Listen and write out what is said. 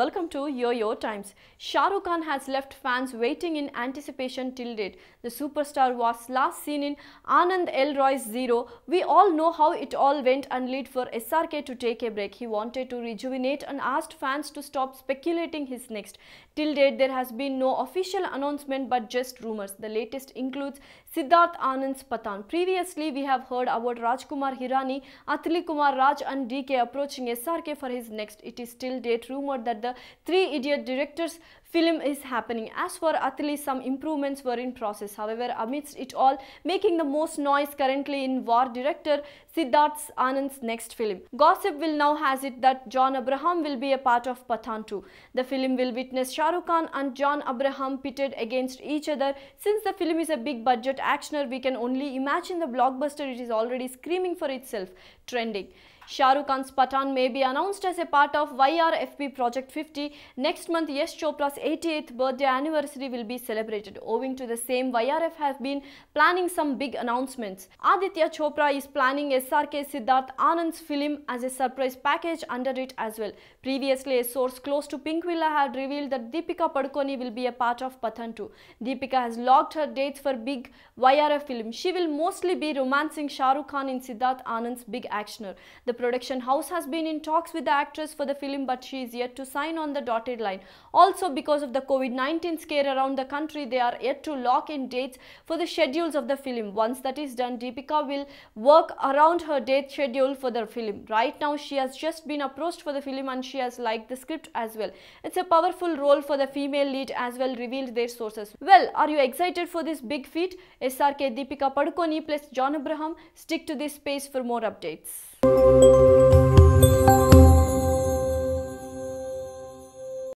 welcome to Yo-Yo Times. Shah Rukh Khan has left fans waiting in anticipation till date. The superstar was last seen in Anand L. Rai's Zero. We all know how it all went and led for SRK to take a break. He wanted to rejuvenate and asked fans to stop speculating his next. Till date, there has been no official announcement but just rumors. The latest includes Siddharth Anand's Pathan. Previously, we have heard about Rajkumar Hirani, Atlee Kumar Raj and DK approaching SRK for his next. It is till date rumored that the Three Idiot director's film is happening. As for Atlee, some improvements were in process. However, amidst it all, making the most noise currently in War director Siddharth Anand's next film. Gossip will now has it that John Abraham will be a part of Pathan 2. The film will witness Shah Rukh Khan and John Abraham pitted against each other. Since the film is a big budget actioner, we can only imagine the blockbuster it is already screaming for itself, trending. Shah Rukh Khan's Pathan may be announced as a part of YRFP Project 50. Next month, Yash Chopra's 88th birthday anniversary will be celebrated. Owing to the same, YRF have been planning some big announcements. Aditya Chopra is planning SRK Siddharth Anand's film as a surprise package under it as well. Previously, a source close to Pinkvilla had revealed that Deepika Padukone will be a part of Pathan 2. Deepika has locked her dates for big YRF film. She will mostly be romancing Shah Rukh Khan in Siddharth Anand's big actioner. The production house has been in talks with the actress for the film but she is yet to sign on the dotted line. Also because of the COVID-19 scare around the country, they are yet to lock in dates for the schedules of the film. Once that is done, Deepika will work around her date schedule for the film. Right now, she has just been approached for the film and she has liked the script as well. It's a powerful role for the female lead as well revealed their sources. Well, are you excited for this big feat? SRK Deepika Padukone plus John Abraham. Stick to this space for more updates. Música